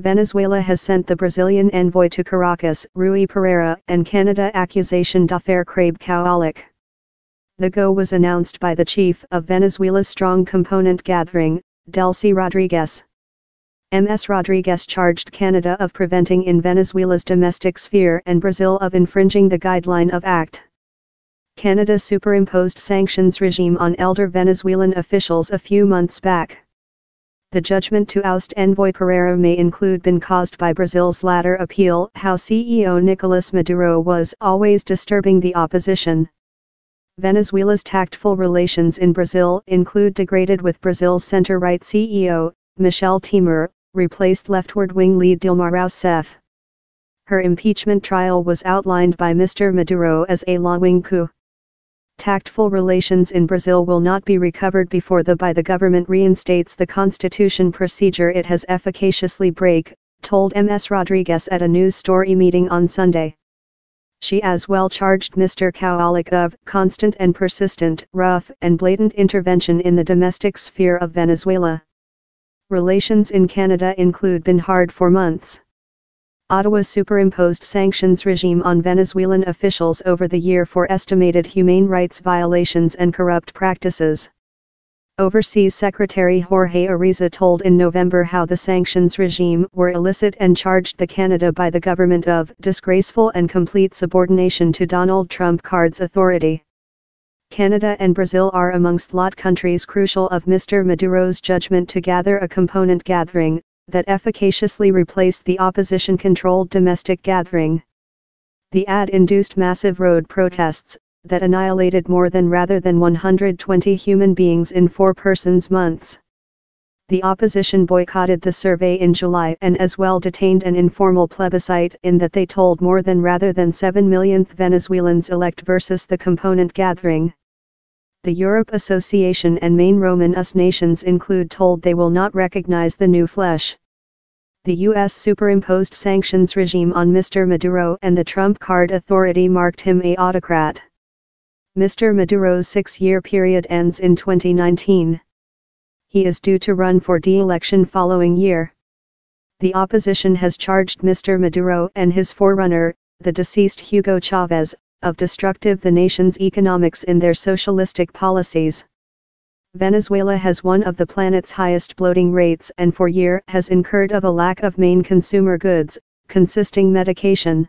Venezuela has sent the Brazilian envoy to Caracas, Rui Pereira, and Canada accusation d'affaire Craig Kowalik. The go was announced by the chief of Venezuela's strong component gathering, Delcy Rodriguez. MS Rodriguez charged Canada of preventing in Venezuela's domestic sphere and Brazil of infringing the guideline of Act. Canada superimposed sanctions regime on elder Venezuelan officials a few months back. The judgment to oust envoy Pereira may include been caused by Brazil's latter appeal how CEO Nicolas Maduro was always disturbing the opposition. Venezuela's tactful relations in Brazil include degraded with Brazil's center-right CEO, Michel Temer, replaced leftward-wing lead Dilma Rousseff. Her impeachment trial was outlined by Mr. Maduro as a long-wing coup. Tactful relations in Brazil will not be recovered before the by the government reinstates the constitution procedure it has efficaciously break, told MS Rodriguez at a news story meeting on Sunday. She as well charged Mr. Kowalik of constant and persistent, rough and blatant intervention in the domestic sphere of Venezuela. Relations in Canada include been hard for months. Ottawa superimposed sanctions regime on Venezuelan officials over the year for estimated human rights violations and corrupt practices. Overseas Secretary Jorge Arreaza told in November how the sanctions regime were illicit and charged the Canada by the government of disgraceful and complete subordination to Donald Trump card's authority. Canada and Brazil are amongst lot countries crucial of Mr. Maduro's judgment to gather a component gathering, that efficaciously replaced the opposition-controlled domestic gathering. The ad induced massive road protests, that annihilated more than rather than 120 human beings in four persons months. The opposition boycotted the survey in July and as well detained an informal plebiscite in that they told more than rather than 7 millionth Venezuelans elect versus the component gathering. The Europe Association and main Roman US nations include told they will not recognize the new flesh. The U.S. superimposed sanctions regime on Mr. Maduro and the Trump card authority marked him a autocrat. Mr. Maduro's six-year period ends in 2019. He is due to run for de-election following year. The opposition has charged Mr. Maduro and his forerunner, the deceased Hugo Chavez, of destructive the nation's economics in their socialistic policies. Venezuela has one of the planet's highest bloating rates and for year has incurred of a lack of main consumer goods, consisting medication,